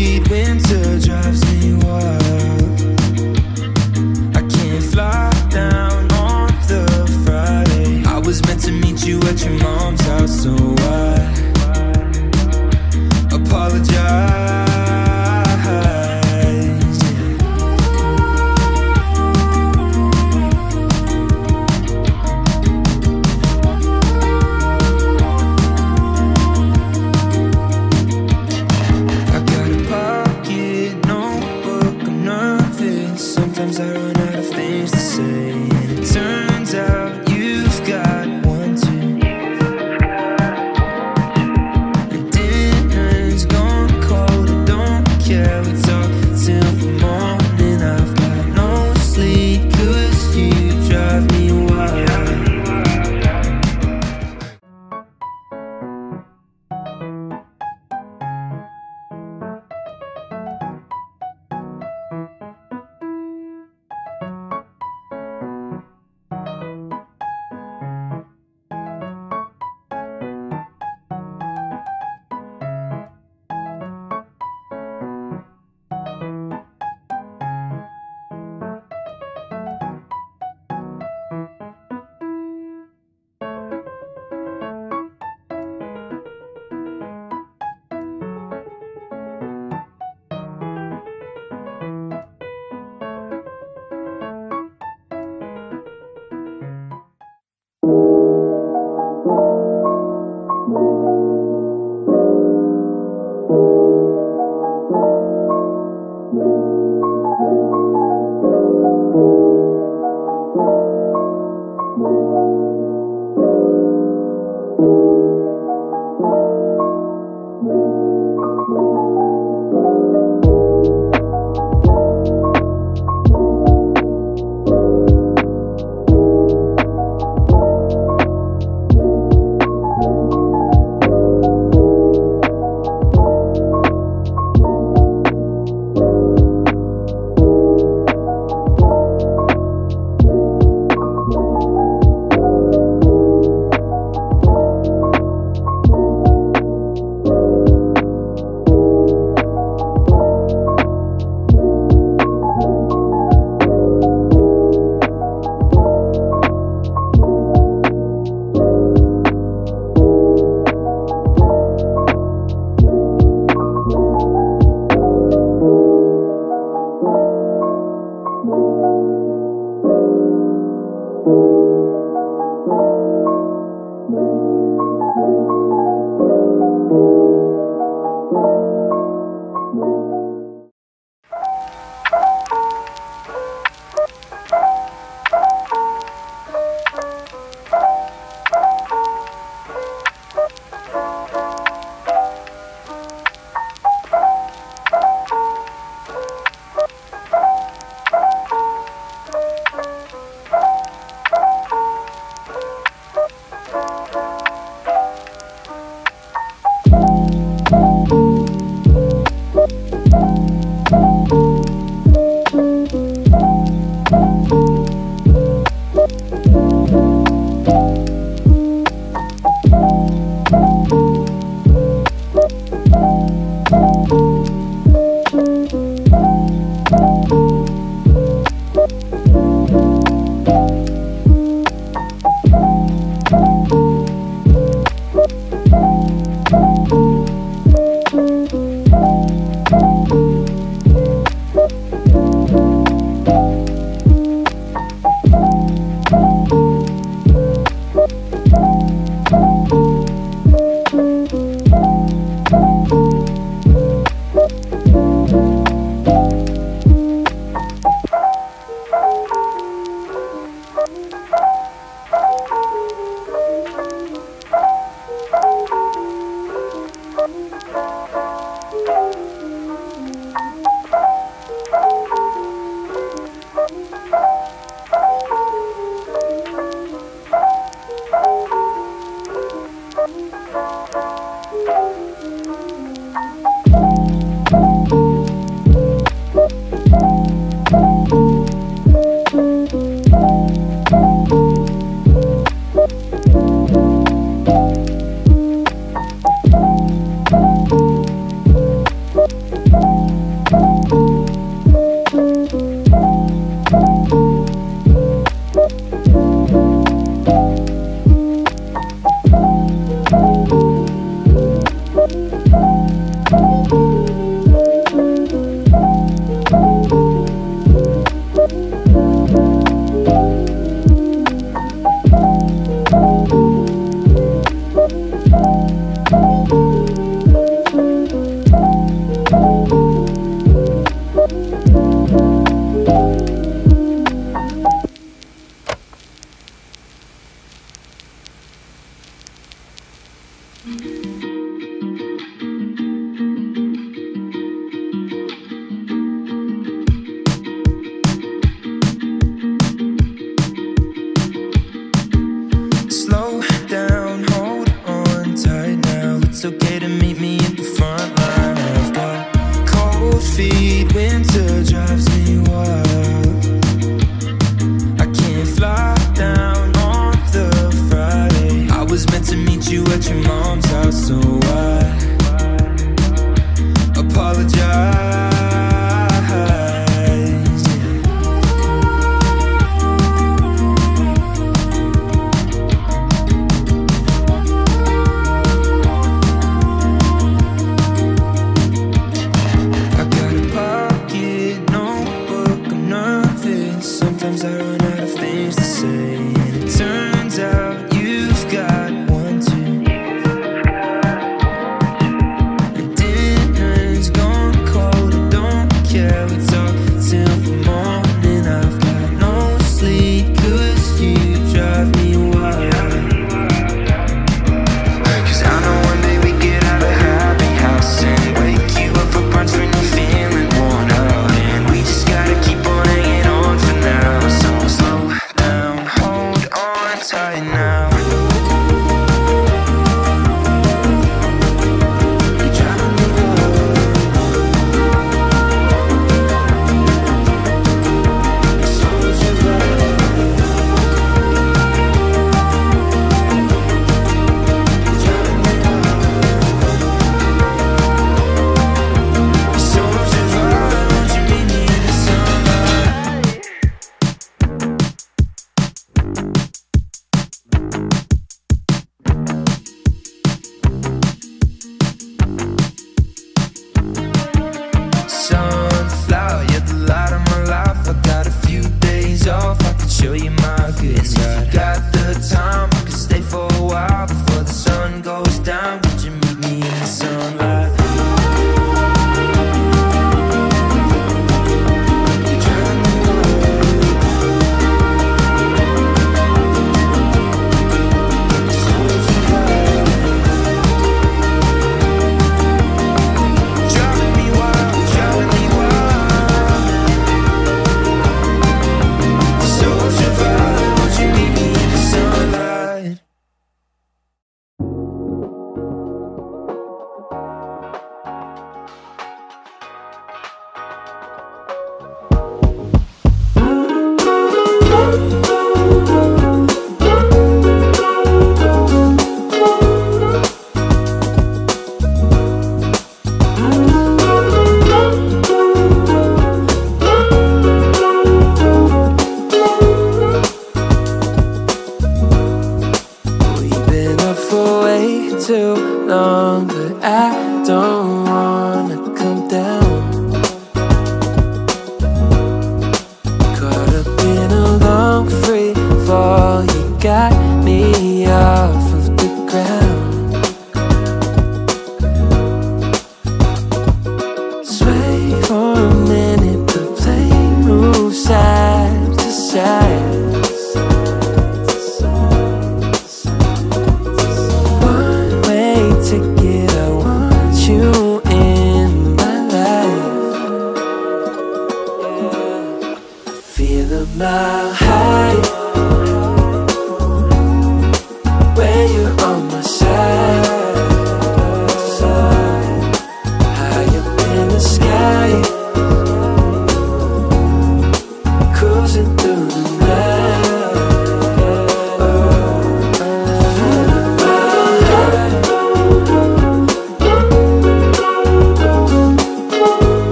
cold feet,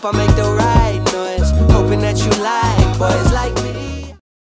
Hope I make